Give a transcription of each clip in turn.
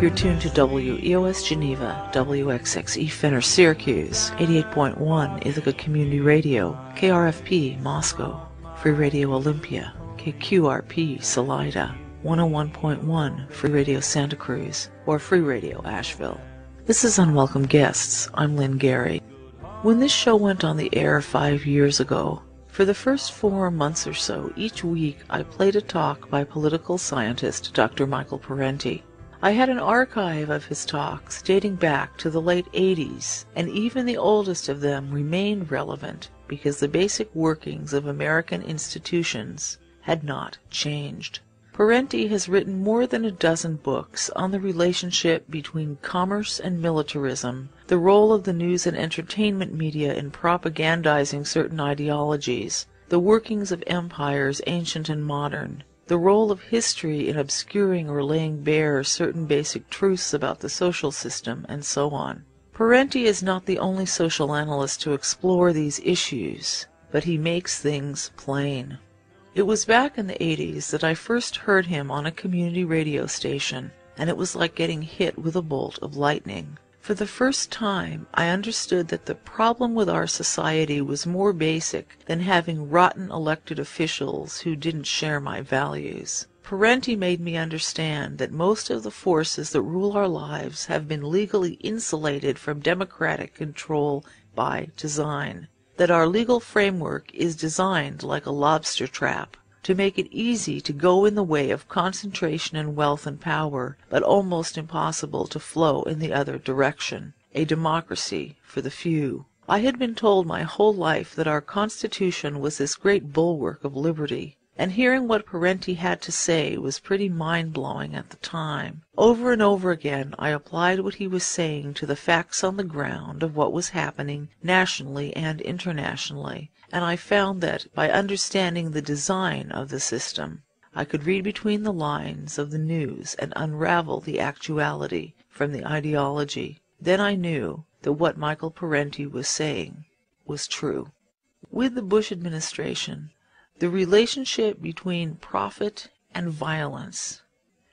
You're tuned to WEOS Geneva, WXXE Fenner Syracuse, 88.1 Ithaca Community Radio, KRFP Moscow, Free Radio Olympia, KQRP Salida, 101.1 Free Radio Santa Cruz, or Free Radio Asheville. This is Unwelcome Guests. I'm Lyn Gerry. When this show went on the air five years ago, for the first four months or so, each week I played a talk by political scientist Dr. Michael Parenti. I had an archive of his talks dating back to the late 80s, and even the oldest of them remained relevant because the basic workings of American institutions had not changed. Parenti has written more than a dozen books on the relationship between commerce and militarism, the role of the news and entertainment media in propagandizing certain ideologies, the workings of empires ancient and modern, the role of history in obscuring or laying bare certain basic truths about the social system, and so on. Parenti is not the only social analyst to explore these issues, but he makes things plain. It was back in the 80s that I first heard him on a community radio station, and it was like getting hit with a bolt of lightning. For the first time I understood that the problem with our society was more basic than having rotten elected officials who didn't share my values. Parenti made me understand that most of the forces that rule our lives have been legally insulated from democratic control by design, that our legal framework is designed like a lobster trap to make it easy to go in the way of concentration and wealth and power, but almost impossible to flow in the other direction. A democracy for the few. I had been told my whole life that our Constitution was this great bulwark of liberty, and hearing what Parenti had to say was pretty mind-blowing at the time. Over and over again I applied what he was saying to the facts on the ground of what was happening nationally and internationally and I found that, by understanding the design of the system, I could read between the lines of the news and unravel the actuality from the ideology. Then I knew that what Michael Parenti was saying was true. With the Bush administration, the relationship between profit and violence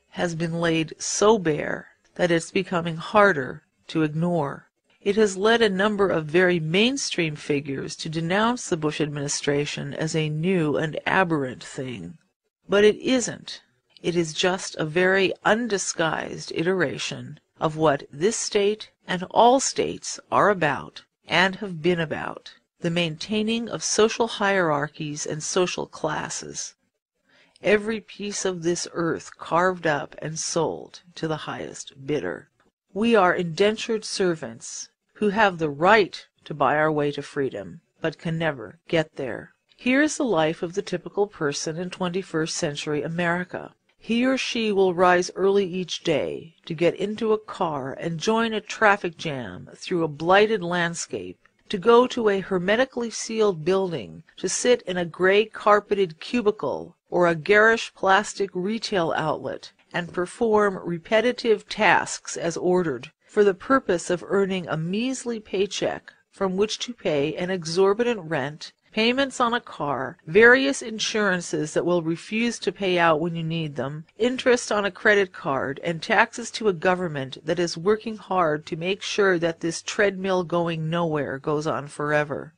has been laid so bare that it's becoming harder to ignore. It has led a number of very mainstream figures to denounce the Bush administration as a new and aberrant thing. But it isn't. It is just a very undisguised iteration of what this state and all states are about and have been about the maintaining of social hierarchies and social classes. Every piece of this earth carved up and sold to the highest bidder. We are indentured servants who have the right to buy our way to freedom, but can never get there. Here is the life of the typical person in 21st century America. He or she will rise early each day to get into a car and join a traffic jam through a blighted landscape, to go to a hermetically sealed building, to sit in a gray carpeted cubicle or a garish plastic retail outlet, and perform repetitive tasks as ordered for the purpose of earning a measly paycheck from which to pay an exorbitant rent, payments on a car, various insurances that will refuse to pay out when you need them, interest on a credit card, and taxes to a government that is working hard to make sure that this treadmill going nowhere goes on forever.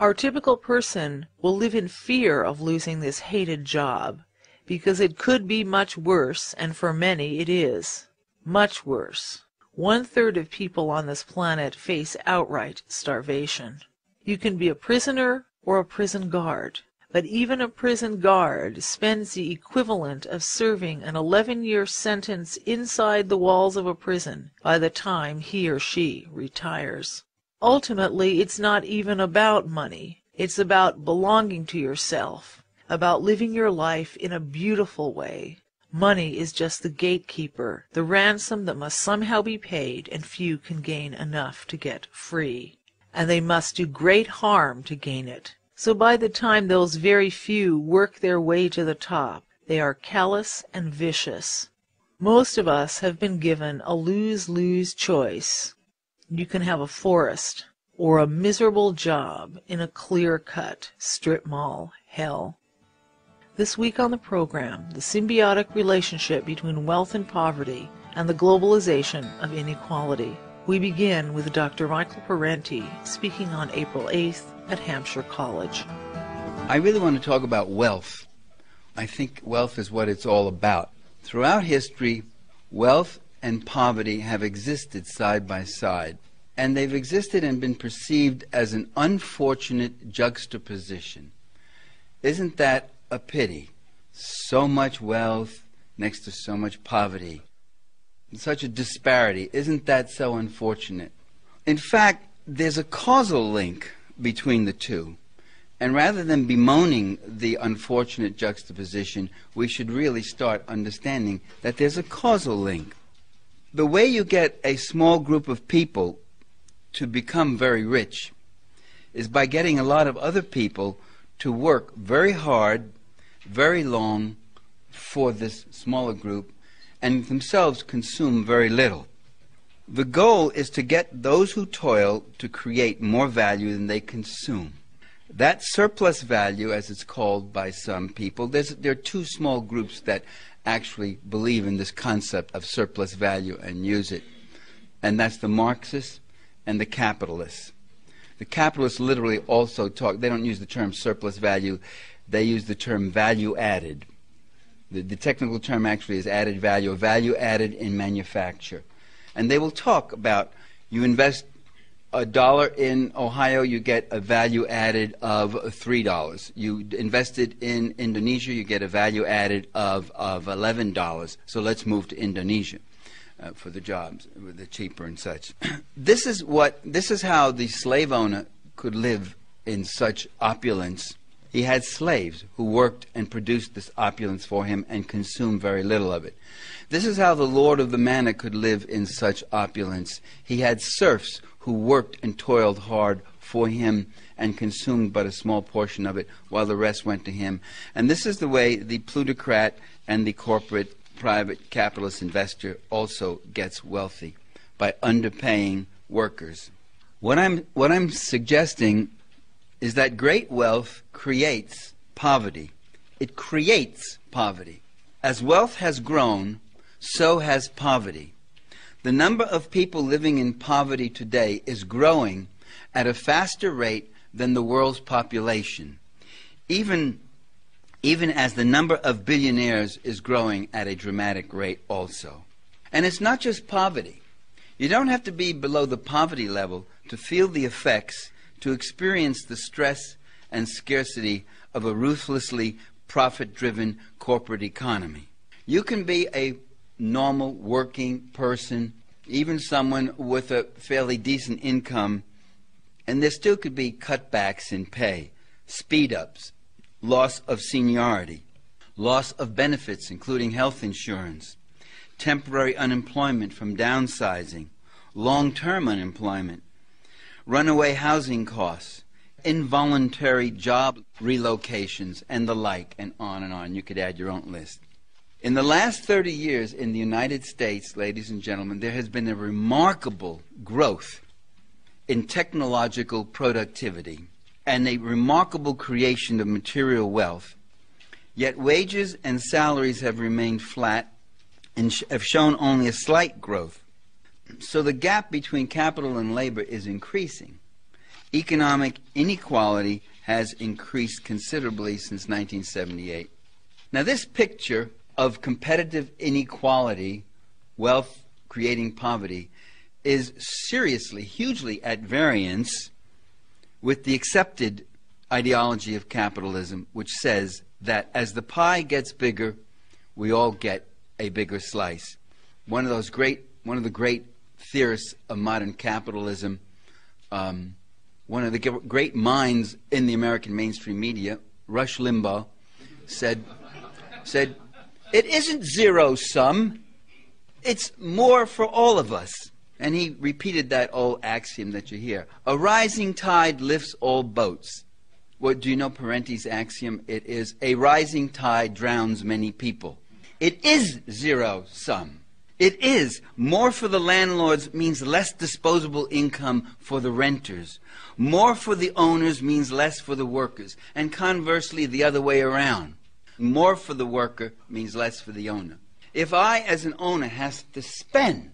Our typical person will live in fear of losing this hated job, because it could be much worse, and for many it is. Much worse. One third of people on this planet face outright starvation. You can be a prisoner or a prison guard, but even a prison guard spends the equivalent of serving an 11 year sentence inside the walls of a prison by the time he or she retires. Ultimately, it's not even about money. It's about belonging to yourself, about living your life in a beautiful way, Money is just the gatekeeper, the ransom that must somehow be paid, and few can gain enough to get free. And they must do great harm to gain it. So by the time those very few work their way to the top, they are callous and vicious. Most of us have been given a lose-lose choice. You can have a forest or a miserable job in a clear-cut strip mall hell. This week on the program, the symbiotic relationship between wealth and poverty and the globalization of inequality. We begin with Dr. Michael Parenti speaking on April 8th at Hampshire College. I really want to talk about wealth. I think wealth is what it's all about. Throughout history, wealth and poverty have existed side by side, and they've existed and been perceived as an unfortunate juxtaposition. Isn't that a pity? So much wealth next to so much poverty such a disparity. Isn't that so unfortunate? In fact, there's a causal link between the two. And rather than bemoaning the unfortunate juxtaposition, we should really start understanding that there's a causal link. The way you get a small group of people to become very rich is by getting a lot of other people to work very hard, very long for this smaller group and themselves consume very little. The goal is to get those who toil to create more value than they consume. That surplus value, as it's called by some people, there are two small groups that actually believe in this concept of surplus value and use it. And that's the Marxists and the capitalists. The capitalists literally also talk, they don't use the term surplus value, they use the term value added. The, the technical term actually is added value, value added in manufacture. And they will talk about you invest a dollar in Ohio, you get a value added of three dollars. You invested in Indonesia, you get a value added of, of eleven dollars. So let's move to Indonesia uh, for the jobs, the cheaper and such. this is what this is how the slave owner could live in such opulence he had slaves who worked and produced this opulence for him and consumed very little of it. This is how the Lord of the Manor could live in such opulence. He had serfs who worked and toiled hard for him and consumed but a small portion of it while the rest went to him. And this is the way the plutocrat and the corporate private capitalist investor also gets wealthy by underpaying workers. What I'm, what I'm suggesting is that great wealth creates poverty. It creates poverty. As wealth has grown, so has poverty. The number of people living in poverty today is growing at a faster rate than the world's population, even, even as the number of billionaires is growing at a dramatic rate also. And it's not just poverty. You don't have to be below the poverty level to feel the effects to experience the stress and scarcity of a ruthlessly profit driven corporate economy. You can be a normal working person, even someone with a fairly decent income, and there still could be cutbacks in pay, speed ups, loss of seniority, loss of benefits, including health insurance, temporary unemployment from downsizing, long term unemployment, runaway housing costs, involuntary job relocations, and the like, and on and on. You could add your own list. In the last 30 years in the United States, ladies and gentlemen, there has been a remarkable growth in technological productivity and a remarkable creation of material wealth. Yet wages and salaries have remained flat and sh- have shown only a slight growth. So the gap between capital and labor is increasing. Economic inequality has increased considerably since 1978. Now, this picture of competitive inequality, wealth creating poverty, is seriously, hugely at variance with the accepted ideology of capitalism, which says that as the pie gets bigger, we all get a bigger slice. One of those great, one of the great theorists of modern capitalism, um, one of the great minds in the American mainstream media, Rush Limbaugh, said, said, It isn't zero sum, it's more for all of us. And he repeated that old axiom that you hear A rising tide lifts all boats. What do you know Parenti's axiom? It is a rising tide drowns many people. It is zero sum. It is. More for the landlords means less disposable income for the renters. More for the owners means less for the workers. And conversely, the other way around. More for the worker means less for the owner. If I, as an owner, has to spend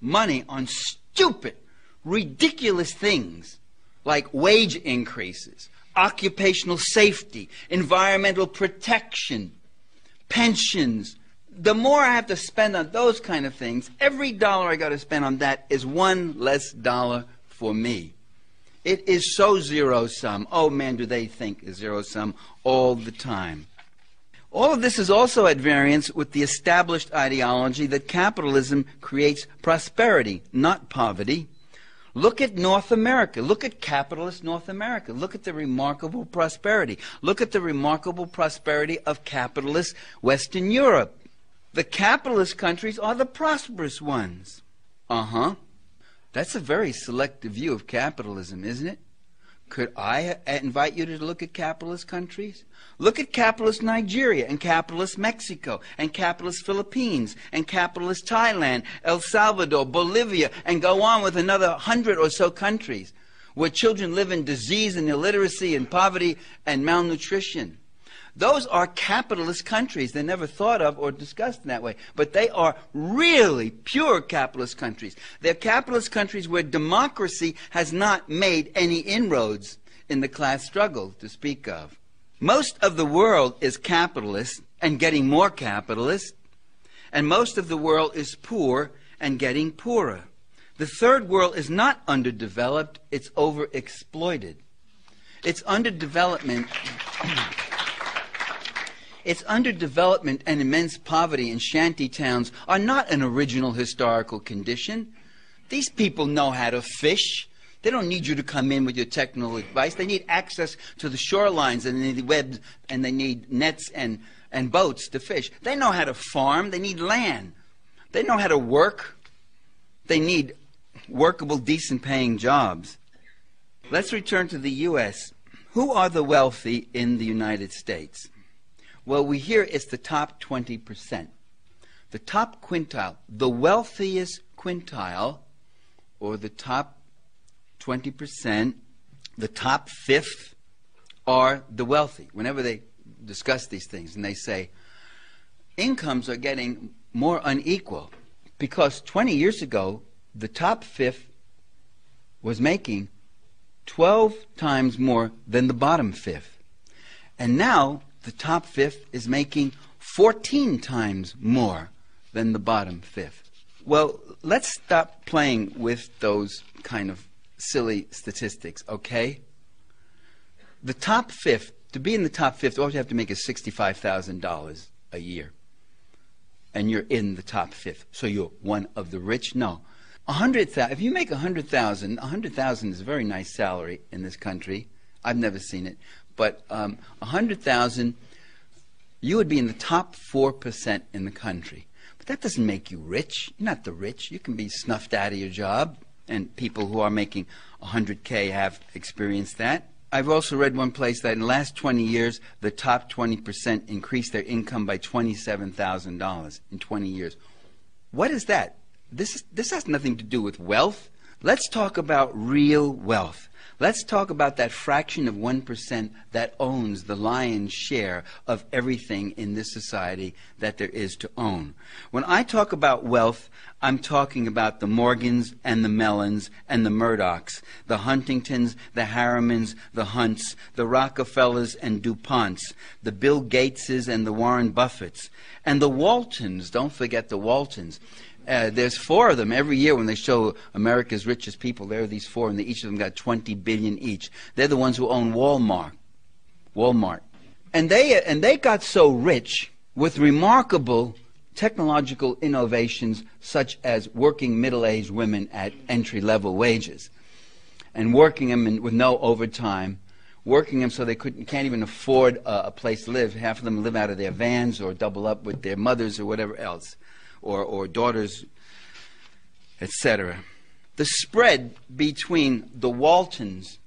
money on stupid, ridiculous things like wage increases, occupational safety, environmental protection, pensions, the more I have to spend on those kind of things, every dollar I got to spend on that is one less dollar for me. It is so zero sum. Oh man, do they think zero sum all the time. All of this is also at variance with the established ideology that capitalism creates prosperity, not poverty. Look at North America. Look at capitalist North America. Look at the remarkable prosperity. Look at the remarkable prosperity of capitalist Western Europe. The capitalist countries are the prosperous ones. Uh huh. That's a very selective view of capitalism, isn't it? Could I invite you to look at capitalist countries? Look at capitalist Nigeria and capitalist Mexico and capitalist Philippines and capitalist Thailand, El Salvador, Bolivia, and go on with another hundred or so countries where children live in disease and illiteracy and poverty and malnutrition. Those are capitalist countries. They're never thought of or discussed in that way. But they are really pure capitalist countries. They're capitalist countries where democracy has not made any inroads in the class struggle to speak of. Most of the world is capitalist and getting more capitalist, and most of the world is poor and getting poorer. The third world is not underdeveloped, it's overexploited. Its underdevelopment its underdevelopment and immense poverty in shanty towns are not an original historical condition. These people know how to fish. They don't need you to come in with your technical advice. They need access to the shorelines and they need webs and they need nets and, and boats to fish. They know how to farm. They need land. They know how to work. They need workable, decent paying jobs. Let's return to the U.S. Who are the wealthy in the United States? Well, we hear it's the top 20%. The top quintile, the wealthiest quintile, or the top 20%, the top fifth, are the wealthy. Whenever they discuss these things and they say incomes are getting more unequal because 20 years ago, the top fifth was making 12 times more than the bottom fifth. And now the top fifth is making 14 times more than the bottom fifth. Well, let's stop playing with those kind of silly statistics, okay? The top fifth, to be in the top fifth, all you have to make is $65,000 a year. And you're in the top fifth. So you're one of the rich? No. A hundred thousand. If you make a hundred thousand, a hundred thousand is a very nice salary in this country. I've never seen it but um, 100,000, you would be in the top 4% in the country. But that doesn't make you rich. You're not the rich. You can be snuffed out of your job, and people who are making 100K have experienced that. I've also read one place that in the last 20 years, the top 20% increased their income by $27,000 in 20 years. What is that? This, this has nothing to do with wealth. Let's talk about real wealth. Let's talk about that fraction of 1% that owns the lion's share of everything in this society that there is to own. When I talk about wealth, I'm talking about the Morgans and the Mellons and the Murdochs, the Huntingtons, the Harrimans, the Hunts, the Rockefellers and DuPonts, the Bill Gateses and the Warren Buffetts, and the Waltons. Don't forget the Waltons. Uh, there's four of them every year when they show America's richest people. There are these four, and each of them got 20 billion each. They're the ones who own Walmart. Walmart, and they and they got so rich with remarkable technological innovations, such as working middle-aged women at entry-level wages, and working them in, with no overtime working them so they couldn't, can't even afford a, a, place to live. Half of them live out of their vans or double up with their mothers or whatever else or, or daughters, etc. The spread between the Waltons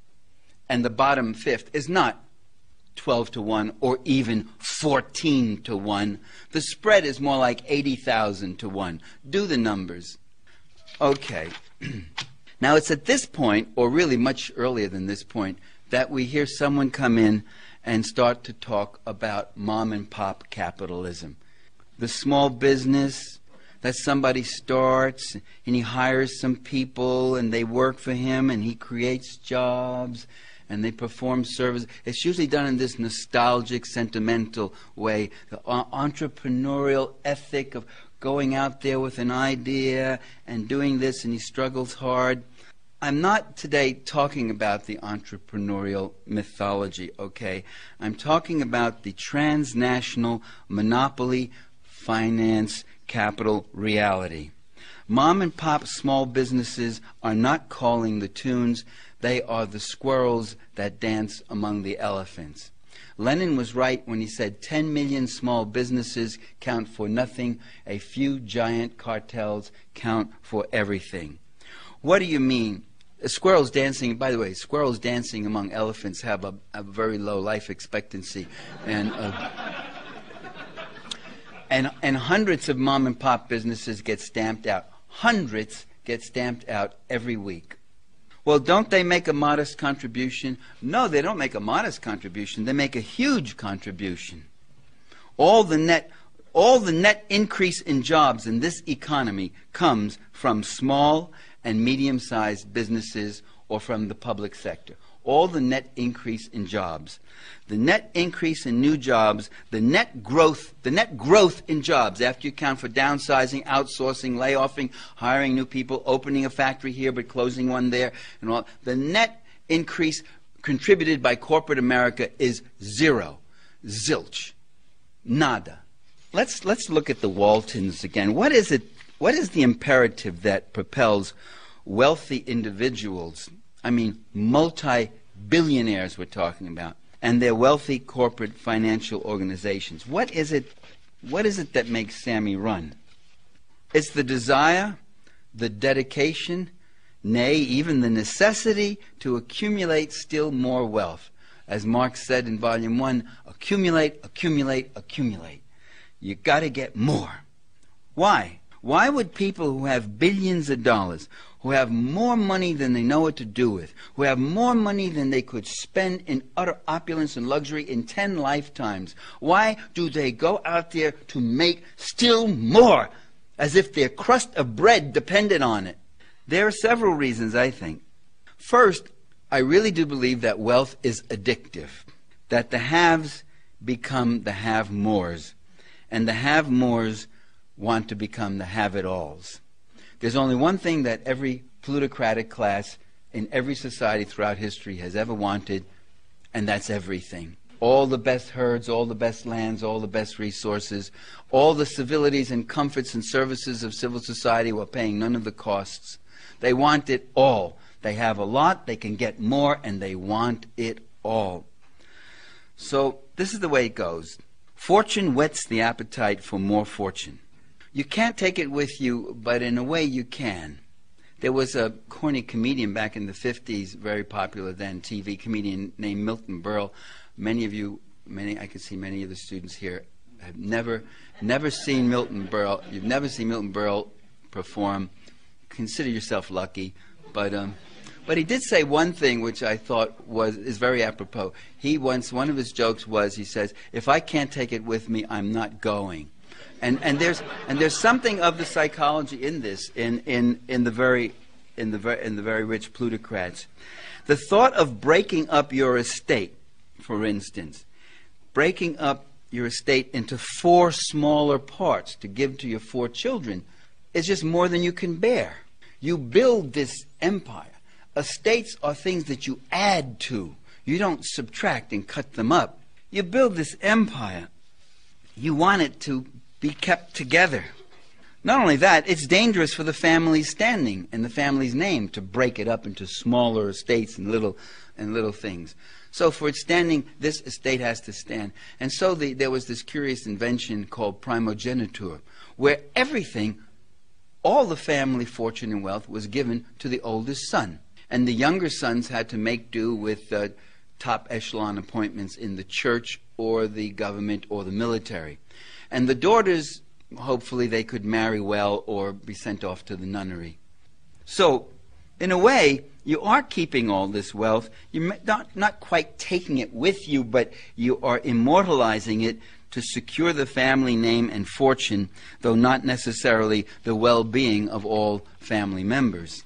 and the bottom fifth is not 12 to 1 or even 14 to 1. The spread is more like 80,000 to 1. Do the numbers. Okay. now it's at this point, or really much earlier than this point, that we hear someone come in and start to talk about mom and pop capitalism. the small business that somebody starts and he hires some people and they work for him and he creates jobs and they perform service. It's usually done in this nostalgic, sentimental way, the uh, entrepreneurial ethic of going out there with an idea and doing this, and he struggles hard. I'm not today talking about the entrepreneurial mythology, okay? I'm talking about the transnational monopoly finance capital reality. Mom and pop small businesses are not calling the tunes, they are the squirrels that dance among the elephants. Lenin was right when he said 10 million small businesses count for nothing, a few giant cartels count for everything. What do you mean? Squirrels dancing, by the way, squirrels dancing among elephants have a, a very low life expectancy. And, uh, and, and hundreds of mom and pop businesses get stamped out. Hundreds get stamped out every week. Well, don't they make a modest contribution? No, they don't make a modest contribution. They make a huge contribution. All the net all the net increase in jobs in this economy comes from small and medium-sized businesses or from the public sector all the net increase in jobs. The net increase in new jobs, the net growth, the net growth in jobs after you count for downsizing, outsourcing, layoffing, hiring new people, opening a factory here but closing one there, and all. The net increase contributed by corporate America is zero, zilch, nada. Let's let's look at the Waltons again. What is it? What is the imperative that propels wealthy individuals I mean, multi billionaires we're talking about, and their wealthy corporate financial organizations. What is it? What is it that makes Sammy run? It's the desire, the dedication, nay, even the necessity to accumulate still more wealth. As Marx said in Volume 1 accumulate, accumulate, accumulate. You got to get more. Why? Why would people who have billions of dollars, who have more money than they know what to do with, who have more money than they could spend in utter opulence and luxury in 10 lifetimes, why do they go out there to make still more as if their crust of bread depended on it? There are several reasons, I think. First, I really do believe that wealth is addictive, that the haves become the have mores, and the have mores want to become the have it alls. There's only one thing that every plutocratic class in every society throughout history has ever wanted, and that's everything. All the best herds, all the best lands, all the best resources, all the civilities and comforts and services of civil society while paying none of the costs. They want it all. They have a lot, they can get more, and they want it all. So, this is the way it goes fortune whets the appetite for more fortune. You can't take it with you, but in a way you can. There was a corny comedian back in the 50s, very popular then, TV comedian named Milton Berle. Many of you, many, I can see many of the students here have never, never seen Milton Berle. You've never seen Milton Berle perform. Consider yourself lucky, but um, but he did say one thing which I thought was is very apropos. He once one of his jokes was he says, "If I can't take it with me, I'm not going." And, and, there's, and there's something of the psychology in this, in, in, in, the very, in, the in the very rich plutocrats. The thought of breaking up your estate, for instance, breaking up your estate into four smaller parts to give to your four children, is just more than you can bear. You build this empire. Estates are things that you add to. You don't subtract and cut them up. You build this empire. You want it to be kept together. Not only that, it's dangerous for the family's standing and the family's name to break it up into smaller estates and little and little things. So for its standing, this estate has to stand. And so the, there was this curious invention called primogeniture, where everything, all the family fortune and wealth, was given to the oldest son. And the younger sons had to make do with uh, top echelon appointments in the church or the government or the military. And the daughters, hopefully, they could marry well or be sent off to the nunnery. So, In a way, you are keeping all this wealth. You're not, not quite taking it with you, but you are immortalizing it to secure the family name and fortune, though not necessarily the well being of all family members.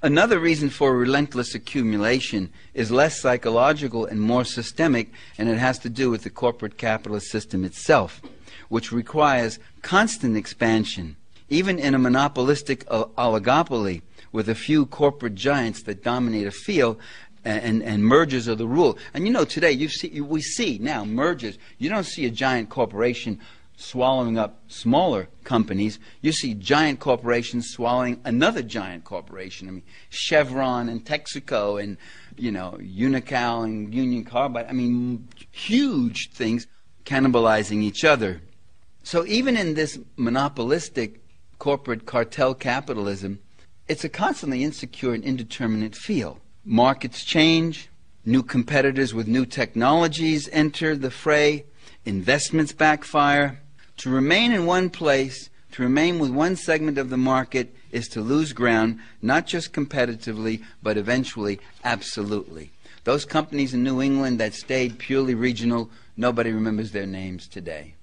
Another reason for relentless accumulation is less psychological and more systemic, and it has to do with the corporate capitalist system itself, which requires constant expansion. Even in a monopolistic oligopoly with a few corporate giants that dominate a field, and, and, mergers are the rule. And you know, today you see, we see now mergers. You don't see a giant corporation swallowing up smaller companies. You see giant corporations swallowing another giant corporation. I mean, Chevron and Texaco and, you know, Unocal and Union Carbide. I mean, huge things cannibalizing each other. So even in this monopolistic corporate cartel capitalism, it's a constantly insecure and indeterminate field. Markets change, new competitors with new technologies enter the fray, investments backfire, to remain in one place, to remain with one segment of the market, is to lose ground, not just competitively, but eventually absolutely. Those companies in New England that stayed purely regional, nobody remembers their names today,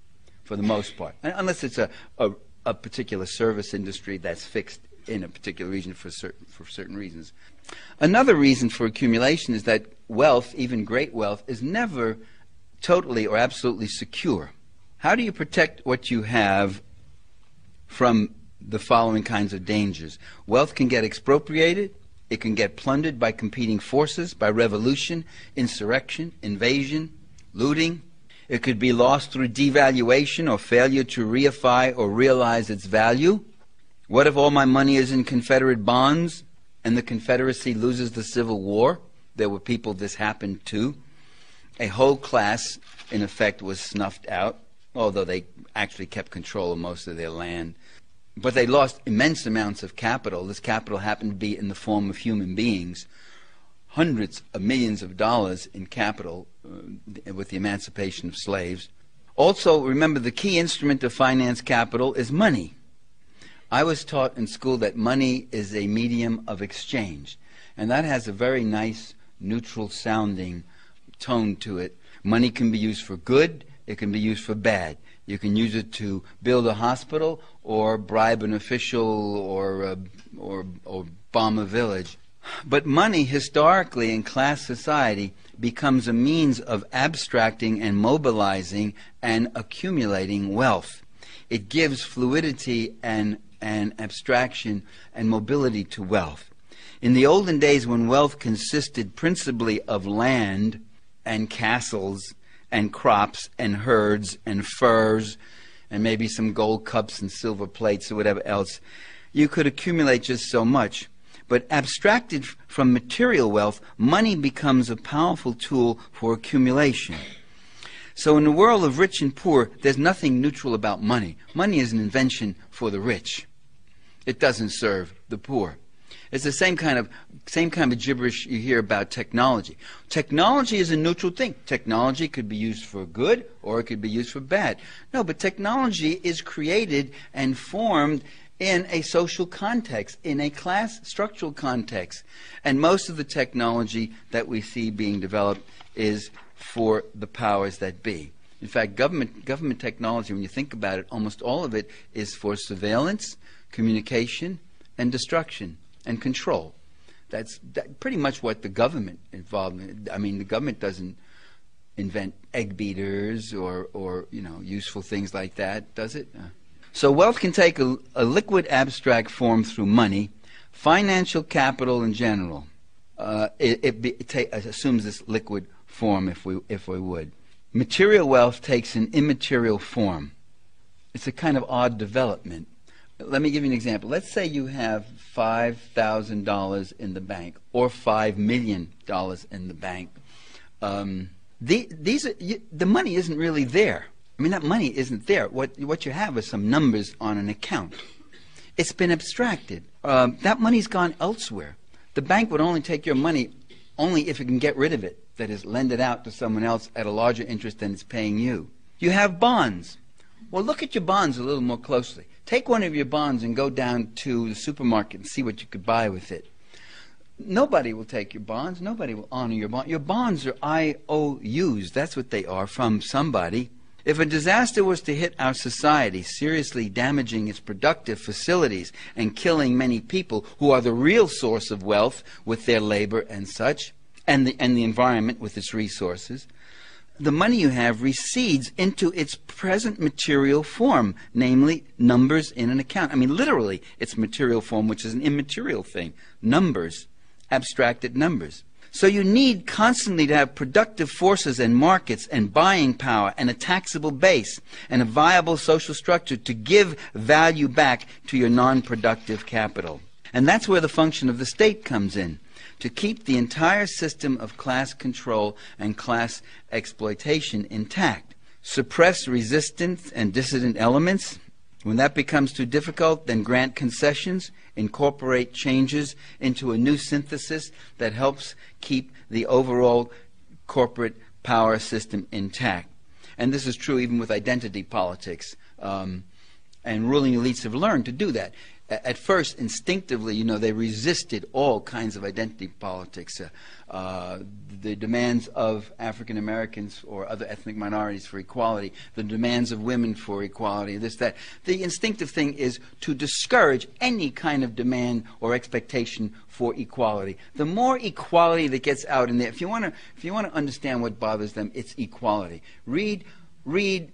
for the most part, unless it's a, a, a particular service industry that's fixed in a particular region for certain, for certain reasons. Another reason for accumulation is that wealth, even great wealth, is never totally or absolutely secure. How do you protect what you have from the following kinds of dangers? Wealth can get expropriated, it can get plundered by competing forces, by revolution, insurrection, invasion, looting. It could be lost through devaluation or failure to reify or realize its value. What if all my money is in Confederate bonds and the Confederacy loses the Civil War? There were people this happened to. A whole class, in effect, was snuffed out although they actually kept control of most of their land. But they lost immense amounts of capital. This capital happened to be in the form of human beings, hundreds of millions of dollars in capital uh, with the emancipation of slaves. Also, remember the key instrument to finance capital is money. I was taught in school that money is a medium of exchange, and that has a very nice, neutral sounding tone to it. Money can be used for good, it can be used for bad. You can use it to build a hospital or bribe an official or, uh, or, or bomb a village. But money, historically, in class society, becomes a means of abstracting and mobilizing and accumulating wealth. It gives fluidity and, and abstraction and mobility to wealth. In the olden days, when wealth consisted principally of land and castles and crops and herds and furs and maybe some gold cups and silver plates or whatever else. You could accumulate just so much. But abstracted from material wealth, money becomes a powerful tool for accumulation. So, in the world of rich and poor, there's nothing neutral about money. Money is an invention for the rich, it doesn't serve the poor. It's the same kind of same kind of gibberish you hear about technology. Technology is a neutral thing. Technology could be used for good or it could be used for bad. No, but technology is created and formed in a social context, in a class structural context. And most of the technology that we see being developed is for the powers that be. In fact, government, government technology, when you think about it, almost all of it is for surveillance, communication, and destruction and control. That's that pretty much what the government involved. In. I mean, the government doesn't invent egg beaters or, or you know useful things like that, does it? Uh, so wealth can take a, a, liquid abstract form through money, financial capital in general. Uh, it, it, be, it assumes this liquid form, if we if we would. Material wealth takes an immaterial form. It's a kind of odd development. Let me give you an example. Let's say you have $5,000 in the bank or $5 million in the bank. Um, the, these are, you, the money isn't really there. I mean, that money isn't there. What, what you have is some numbers on an account. It's been abstracted. Um, that money's gone elsewhere. The bank would only take your money only if it can get rid of it, that is, lend it out to someone else at a larger interest than it's paying you. You have bonds. Well, look at your bonds a little more closely. Take one of your bonds and go down to the supermarket and see what you could buy with it. Nobody will take your bonds. Nobody will honor your bond. Your bonds are IOUs. That's what they are from somebody. If a disaster was to hit our society, seriously damaging its productive facilities and killing many people who are the real source of wealth with their labor and such, and the, and the environment with its resources, the money you have recedes into its present material form, namely numbers in an account. I mean, literally, its material form, which is an immaterial thing. Numbers, abstracted numbers. So you need constantly to have productive forces and markets and buying power and a taxable base and a viable social structure to give value back to your non productive capital. And that's where the function of the state comes in to keep the entire system of class control and class exploitation intact. Suppress resistance and dissident elements. When that becomes too difficult, then grant concessions, incorporate changes into a new synthesis that helps keep the overall corporate power system intact. And this is true even with identity politics. Um, and ruling elites have learned to do that at first, instinctively, you know, they resisted all kinds of identity politics, uh, uh, the demands of African Americans or other ethnic minorities for equality, the demands of women for equality, this, that. The instinctive thing is to discourage any kind of demand or expectation for equality. The more equality that gets out in there, if you want to, if you want to understand what bothers them, it's equality. Read, read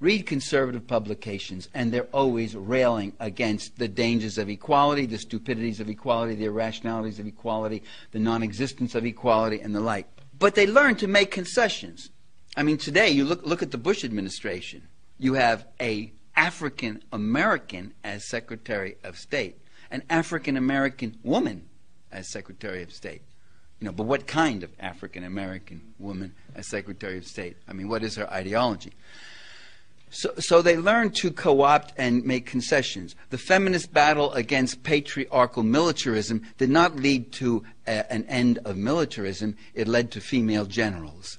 read conservative publications, and they're always railing against the dangers of equality, the stupidities of equality, the irrationalities of equality, the non existence of equality, and the like. But they learn to make concessions. I mean, today, you look, look at the Bush administration. You have a African American as Secretary of State, an African American woman as Secretary of State. You know, but what kind of African American woman as Secretary of State? I mean, what is her ideology? So, so they learned to co opt and make concessions. The feminist battle against patriarchal militarism did not lead to a, an end of militarism, it led to female generals.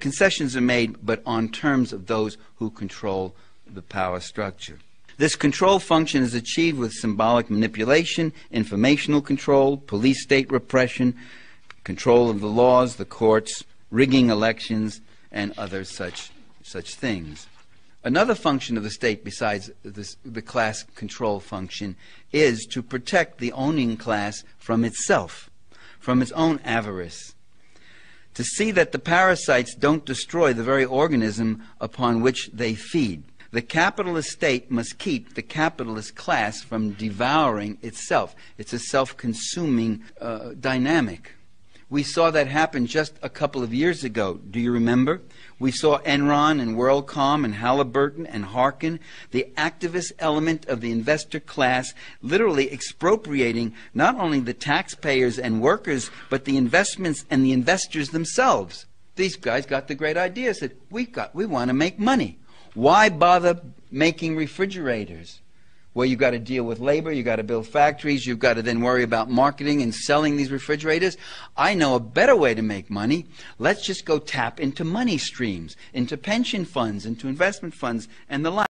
Concessions are made, but on terms of those who control the power structure. This control function is achieved with symbolic manipulation, informational control, police state repression, control of the laws, the courts, rigging elections, and other such, such things. Another function of the state, besides this, the class control function, is to protect the owning class from itself, from its own avarice. To see that the parasites don't destroy the very organism upon which they feed. The capitalist state must keep the capitalist class from devouring itself. It's a self consuming uh, dynamic. We saw that happen just a couple of years ago. Do you remember? We saw Enron and WorldCom and Halliburton and Harken, the activist element of the investor class, literally expropriating not only the taxpayers and workers, but the investments and the investors themselves. These guys got the great idea, said, we got, we want to make money. Why bother making refrigerators? Where you've got to deal with labor, you've got to build factories, you've got to then worry about marketing and selling these refrigerators. I know a better way to make money. Let's just go tap into money streams, into pension funds, into investment funds, and the like.